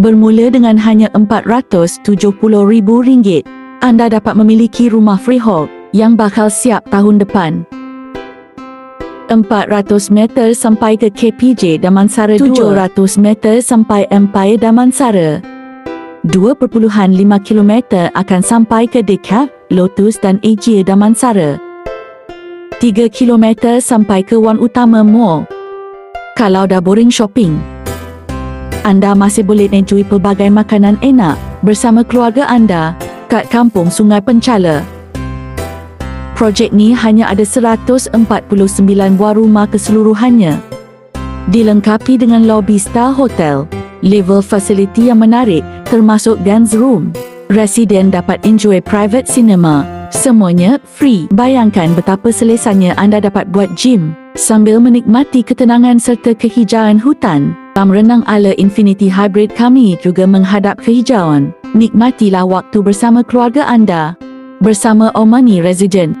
Bermula dengan hanya RM470,000, anda dapat memiliki rumah freehold yang bakal siap tahun depan. 400 meter sampai ke KPJ Damansara 700 meter sampai Empire Damansara. 2.5 km akan sampai ke Decaf, Lotus dan Asia Damansara. 3 km sampai ke Wan Utama Mall. Kalau dah boring shopping, anda masih boleh enjoy pelbagai makanan enak bersama keluarga anda kat kampung Sungai Pencala. Projek ni hanya ada 149 buah rumah keseluruhannya. Dilengkapi dengan lobby star hotel, level facility yang menarik termasuk dance room. Residen dapat enjoy private cinema. Semuanya free. Bayangkan betapa selesanya anda dapat buat gym sambil menikmati ketenangan serta kehijauan hutan. Dalam renang ala Infinity Hybrid kami juga menghadap kehijauan. Nikmatilah waktu bersama keluarga anda. Bersama Omani Resident.